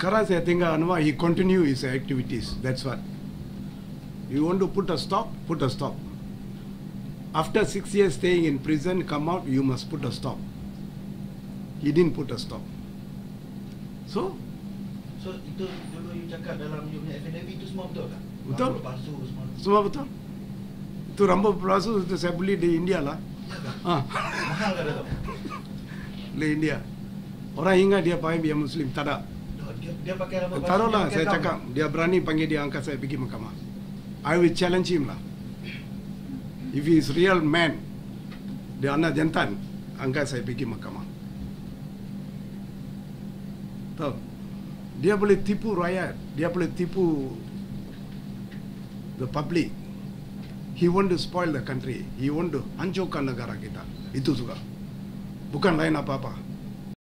Sekarang saya tinggal Anwar, he continue his activities. That's what. You want to put a stop? Put a stop. After six years staying in prison, come out, you must put a stop. He didn't put a stop. So, So itu dulu you cakap dalam you punya affidavit itu semua betul tak? Betul. Rambut palsu semua. semua betul. Itu rambut palsu itu saya beli di India lah. Ya ke? Ah, Mahal ke tu? di India. Orang ingat dia pakai dia Muslim, tak ada. Dia, dia pakai rambut palsu. Taruhlah dia pakai saya gaun. cakap, dia berani panggil dia angkat saya pergi mahkamah. I will challenge him lah. If he is real man, dia anak jantan, angkat saya pergi mahkamah. Tahu? Dia boleh tipu rakyat, dia boleh tipu the public. He want to spoil the country. He want to hancurkan negara kita. Itu juga. Bukan lain apa-apa.